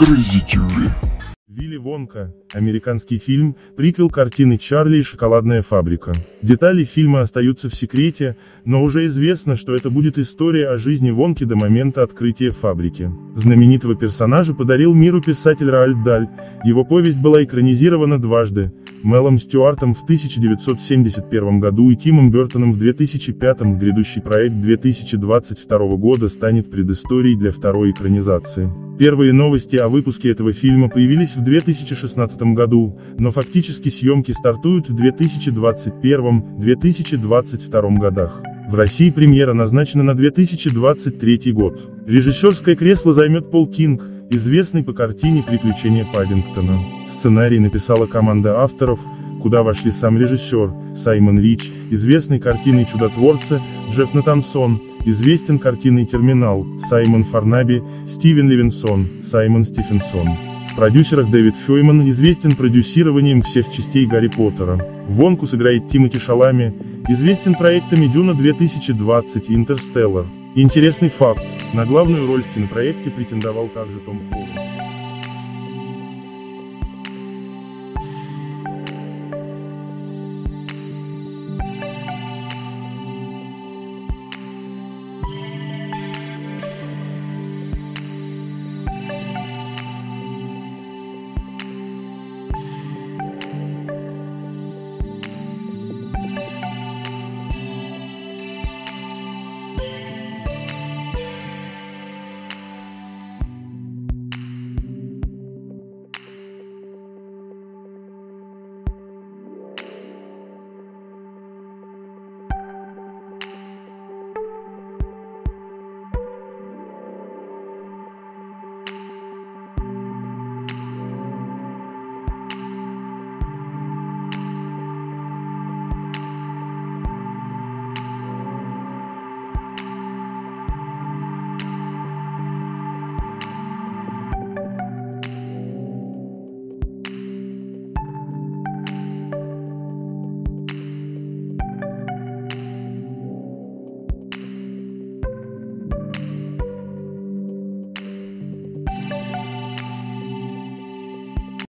Crazy TV. Вилли Вонка, американский фильм, приквел картины «Чарли и шоколадная фабрика». Детали фильма остаются в секрете, но уже известно, что это будет история о жизни Вонки до момента открытия фабрики. Знаменитого персонажа подарил миру писатель Раальд Даль, его повесть была экранизирована дважды, Мелом Стюартом в 1971 году и Тимом Бертоном в 2005 грядущий проект 2022 года станет предысторией для второй экранизации. Первые новости о выпуске этого фильма появились в 2016 году, но фактически съемки стартуют в 2021-2022 годах. В России премьера назначена на 2023 год. Режиссерское кресло займет Пол Кинг, известный по картине «Приключения Паддингтона». Сценарий написала команда авторов, куда вошли сам режиссер, Саймон Рич, известный картиной «Чудотворцы», Джефф Натансон, известен картиной «Терминал», Саймон Фарнаби, Стивен Левинсон, Саймон Стефенсон. В продюсерах Дэвид Фейман известен продюсированием всех частей Гарри Поттера. Вонку сыграет Тимоти Шалами, известен проектами Дюна 2020 и Интерстеллар. Интересный факт, на главную роль в кинопроекте претендовал также Том Холланд.